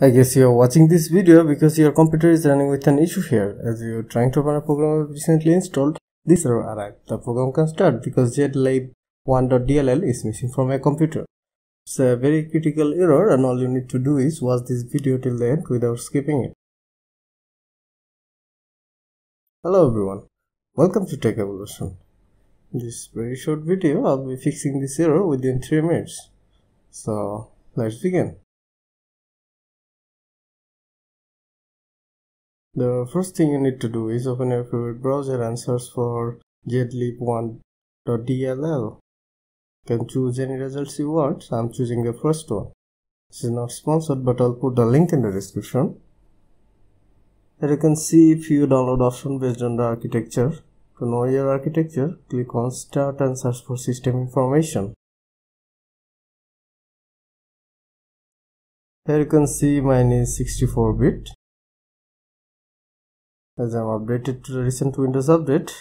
I guess you're watching this video because your computer is running with an issue here. As you're trying to run a program recently installed, this error arrived. The program can start because zlib1.dll is missing from your computer. It's a very critical error and all you need to do is watch this video till the end without skipping it. Hello everyone, welcome to Tech Evolution. In this very short video, I'll be fixing this error within 3 minutes. So, let's begin. The first thing you need to do is open your favorite browser and search for zlib1.dll. You can choose any results you want. I'm choosing the first one. This is not sponsored but I'll put the link in the description. Here you can see few download options based on the architecture. To know your architecture, click on start and search for system information. Here you can see mine is 64 bit as I'm updated to the recent Windows update.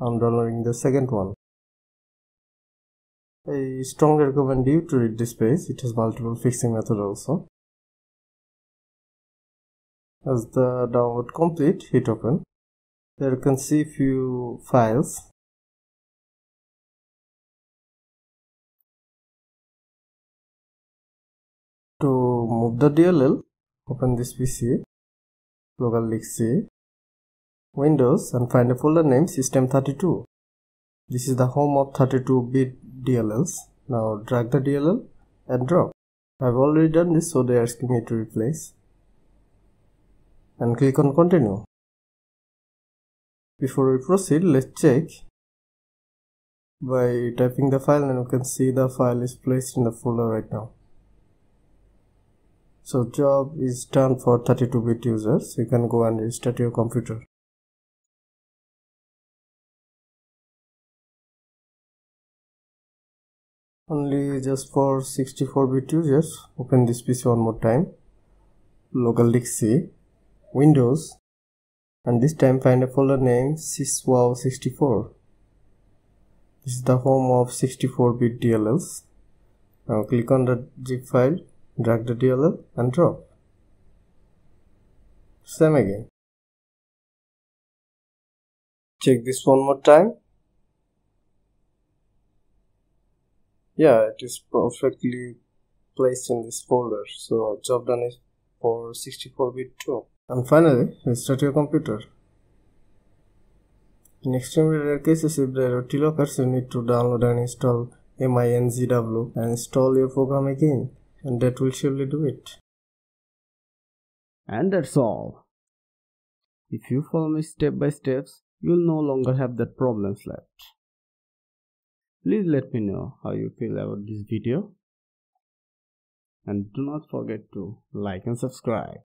I'm downloading the second one. I strongly recommend you to read this page. It has multiple fixing methods also. As the download complete hit open. There you can see few files. To move the DLL open this PC local disk C Windows and find a folder named System32. This is the home of 32-bit DLLs. Now drag the DLL and drop. I've already done this so they are asking me to replace. And click on continue. Before we proceed, let's check. By typing the file and you can see the file is placed in the folder right now. So job is done for 32-bit users. You can go and restart your computer. Only just for 64 bit users open this pc one more time. Local c windows and this time find a folder named syswow64 this is the home of 64 bit dlls now click on the zip file drag the dll and drop. Same again. Check this one more time yeah it is perfectly placed in this folder. So job done is for 64 bit too. And finally restart your computer. In extremely rare cases if there are TLockers you need to download and install MinGW and install your program again and that will surely do it. And that's all. If you follow me step by steps you'll no longer have that problems left Please let me know how you feel about this video and do not forget to like and subscribe.